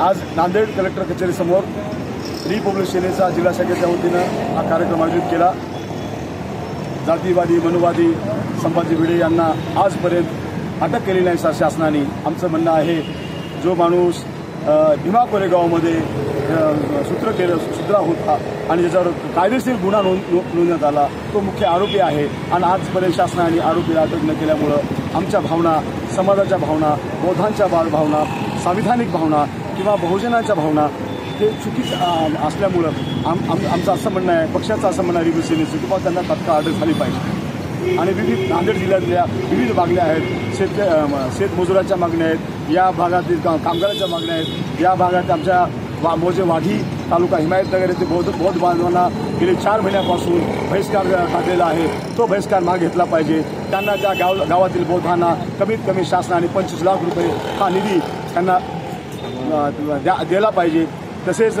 आज Nanded collector कचेरीसमोर Republic सेनेचा जिल्हा शाखेच्या वतीनं हा कार्यक्रम आयोजित केला. जातीवादी मनुवादी संभाजी भिडे यांना आजपर्यंत अटक केली नाही शासनाने आमचं म्हणणं आहे. जो माणूस भीमा कोरेगावमध्ये सूत्र केलं सुद्रा होता आणि ज्याच्यावर कायदेशीर गुन्हा नोंद नोंदण्यात आला तो मुख्य आरोपी आहे. आणि आजपर्यंत शासनाने आरोपीला अटक न केल्यामुळं आमच्या भावना समाजाच्या भावना बौद्धांच्या बा- भावना संविधानिक भावना किंवा बहुजनाच्या भावना ते चुकीचं असल्यामुळं आम आम आमचं असं म्हणणं आहे पक्षाचं असं म्हणणं आहे रिव्हिसेनेचं की बाबा त्यांना तात्काळ अटक झाली पाहिजे. आणि विविध नांदेड जिल्ह्यातल्या विविध मागण्या आहेत शेत शेतमजुराच्या मागण्या आहेत या भागातील का- कामगाराच्या मागण्या आहेत या भागात आमच्या वा मोजे वाढी तालुका हिमायतनगर येथे बौद्ध बौद्ध बांधवांना गेले चार महिन्यापासून बहिष्कार टाकलेला आहे तो बहिष्कार मागे घेतला पाहिजे. त्यांना त्या गाव गावातील बौद्धांना कमीत कमी शासनाने पंचवीस लाख रुपये हा निधी त्यांना दिला पाहिजे. तसेच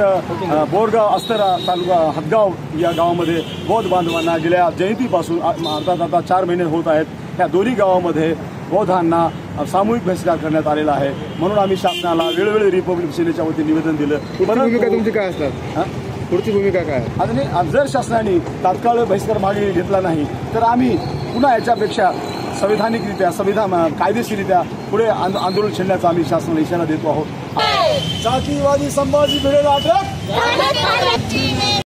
बोरगाव अस्तरा तालुका हदगाव या गावामध्ये बौद्ध बांधवांना गेल्या जयंतीपासून अर्थात आता चार महिने होत आहेत त्या दोन्ही गावामध्ये बौद्धांना सामूहिक बहिष्कार करण्यात आलेला आहे. म्हणून आम्ही शासनाला वेळोवेळी रिपब्लिक सेनेच्या वतीने निवेदन दिलं. परंतु तुमची काय हा? पुढची भूमिका काय आता जर शासनाने तात्काळ बहिष्कार मागे घेतला नाही तर आम्ही पुन्हा याच्यापेक्षा संविधानिकरित्या संविधान कायदेशीररित्या पुढे आंद- आंदोलन छेडण्याचा आम्ही शासनाला इशारा देतो आहोत. जातीवादी संभाजी भिडे अटक